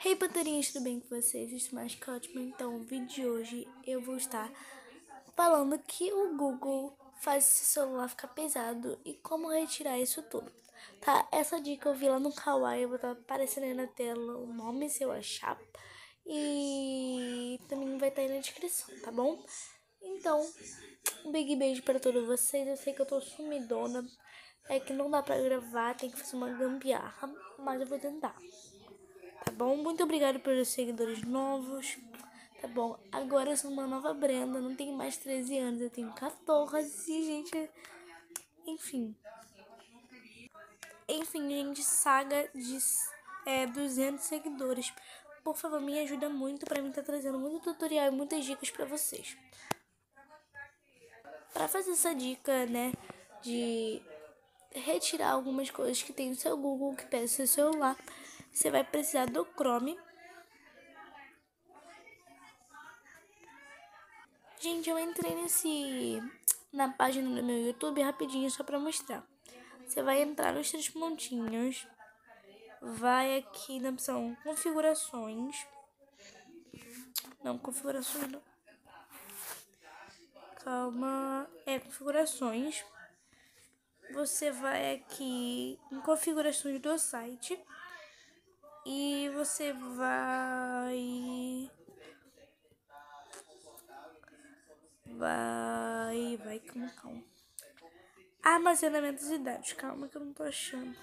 Hey baterinhas, tudo bem com vocês? Isso mais que ótimo. Então, no vídeo de hoje eu vou estar falando que o Google faz esse celular ficar pesado e como retirar isso tudo. Tá? Essa dica eu vi lá no Kawaii, eu vou estar aparecendo aí na tela o nome se eu achar. E também vai estar aí na descrição, tá bom? Então, um big beijo para todos vocês. Eu sei que eu tô sumidona. É que não dá pra gravar, tem que fazer uma gambiarra, mas eu vou tentar tá bom? Muito obrigado pelos seguidores novos, tá bom? Agora eu sou uma nova Brenda, não tenho mais 13 anos, eu tenho 14, gente. Enfim. Enfim, gente, saga de é, 200 seguidores. Por favor, me ajuda muito para mim estar tá trazendo muito tutorial e muitas dicas para vocês. Para fazer essa dica, né, de retirar algumas coisas que tem no seu Google, que pega seu celular, você vai precisar do Chrome. Gente, eu entrei nesse na página do meu YouTube rapidinho só para mostrar. Você vai entrar nos três pontinhos, vai aqui na opção configurações. Não, configurações não. Calma, é configurações. Você vai aqui em configurações do site e você vai vai vai calma, calma. Armazenamento de dados, calma que eu não tô achando.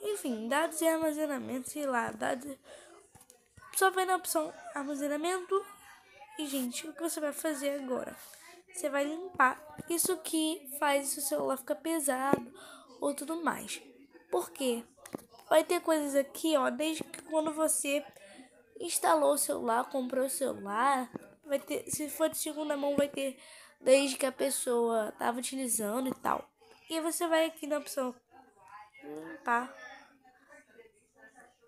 Enfim, dados e armazenamento, sei lá, dados. Só vai na opção armazenamento. E, gente, o que você vai fazer agora? Você vai limpar isso que faz o celular ficar pesado ou tudo mais. Por quê? Vai ter coisas aqui, ó, desde que quando você instalou o celular, comprou o celular, vai ter, se for de segunda mão, vai ter desde que a pessoa estava utilizando e tal. E você vai aqui na opção limpar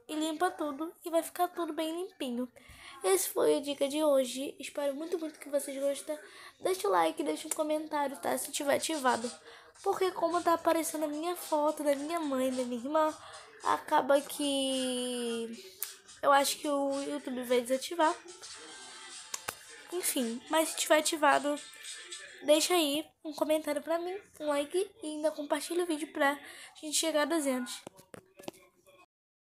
e limpa tudo e vai ficar tudo bem limpinho. Esse foi a dica de hoje. Espero muito, muito que vocês gostem. Deixa o like, deixa um comentário, tá? Se tiver ativado. Porque como tá aparecendo a minha foto da minha mãe, da minha irmã, acaba que eu acho que o YouTube vai desativar. Enfim, mas se tiver ativado, deixa aí um comentário pra mim, um like e ainda compartilha o vídeo pra gente chegar a 200.